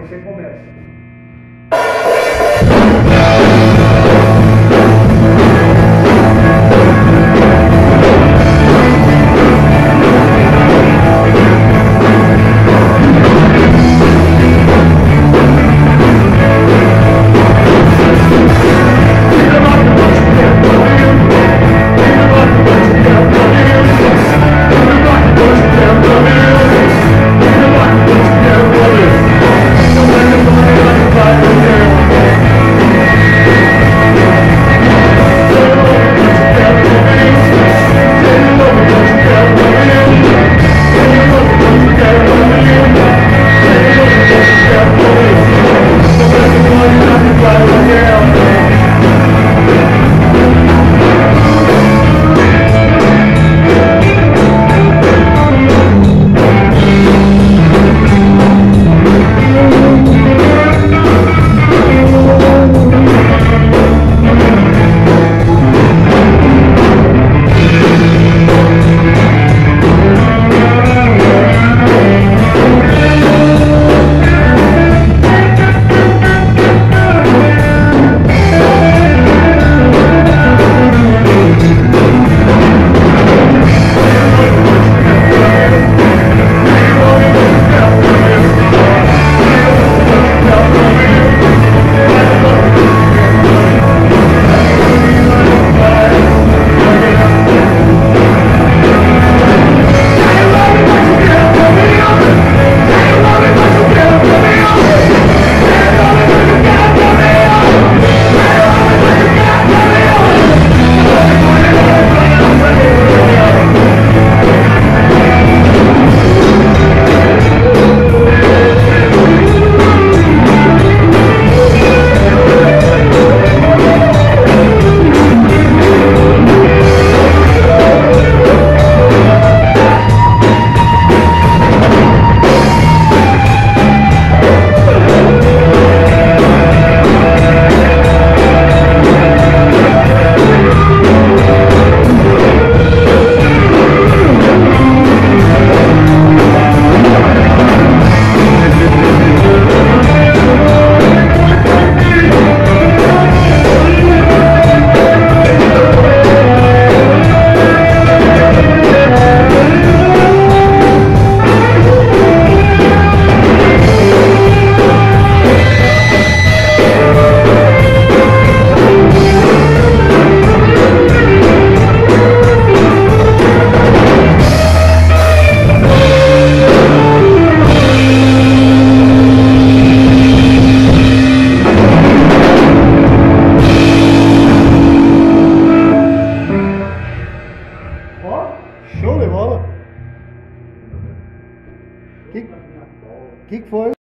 você começa. Ó, show de bola. Que que, foi?